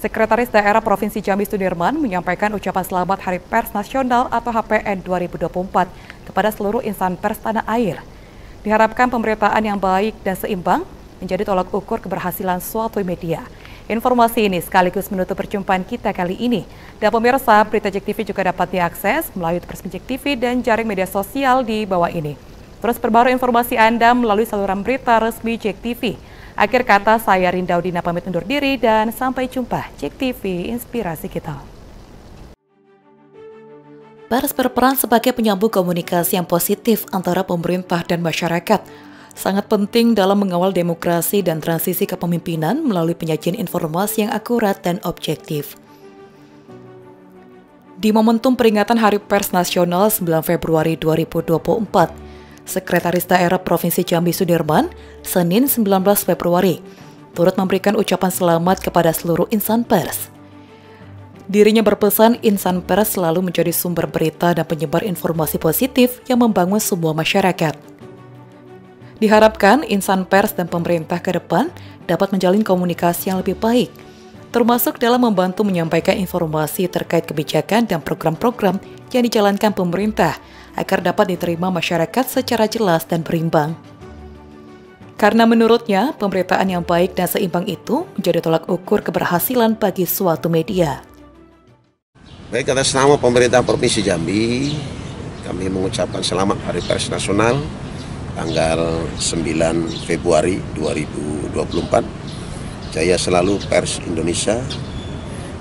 Sekretaris Daerah Provinsi Jambi Sudirman menyampaikan ucapan selamat Hari Pers Nasional atau HPN 2024 kepada seluruh insan pers tanah air. Diharapkan pemberitaan yang baik dan seimbang menjadi tolak ukur keberhasilan suatu media. Informasi ini sekaligus menutup perjumpaan kita kali ini. Dan pemirsa, berita Jek TV juga dapat diakses melalui Persmi Jek TV dan jaring media sosial di bawah ini. Terus perbarui informasi Anda melalui saluran berita resmi Jek TV. Akhir kata saya Rindaudina pamit undur diri dan sampai jumpa. Cek TV, inspirasi kita. Pers berperan sebagai penyambung komunikasi yang positif antara pemerintah dan masyarakat. Sangat penting dalam mengawal demokrasi dan transisi kepemimpinan melalui penyajian informasi yang akurat dan objektif. Di momentum peringatan Hari Pers Nasional 9 Februari 2024, Sekretaris Daerah Provinsi Jambi Sudirman, Senin 19 Februari, turut memberikan ucapan selamat kepada seluruh insan pers. Dirinya berpesan insan pers selalu menjadi sumber berita dan penyebar informasi positif yang membangun semua masyarakat. Diharapkan insan pers dan pemerintah ke depan dapat menjalin komunikasi yang lebih baik, termasuk dalam membantu menyampaikan informasi terkait kebijakan dan program-program yang dijalankan pemerintah agar dapat diterima masyarakat secara jelas dan berimbang. Karena menurutnya, pemberitaan yang baik dan seimbang itu menjadi tolak ukur keberhasilan bagi suatu media. Baik, atas nama pemerintah Provinsi Jambi, kami mengucapkan selamat Hari Pers Nasional tanggal 9 Februari 2024. Jaya selalu pers Indonesia,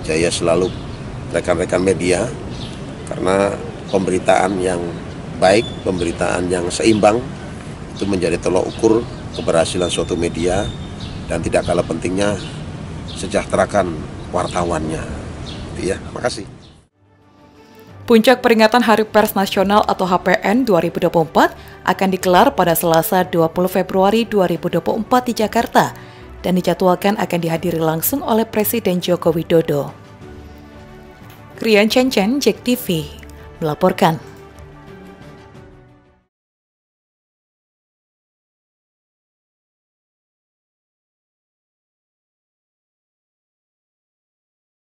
jaya selalu rekan-rekan media, karena pemberitaan yang baik, pemberitaan yang seimbang itu menjadi tolok ukur keberhasilan suatu media dan tidak kalah pentingnya sejahterakan wartawannya. Gitu ya, makasih. Puncak peringatan Hari Pers Nasional atau HPN 2024 akan digelar pada Selasa 20 Februari 2024 di Jakarta dan dijadwalkan akan dihadiri langsung oleh Presiden Joko Widodo. Rian Chen Chen, Jack TV, melaporkan.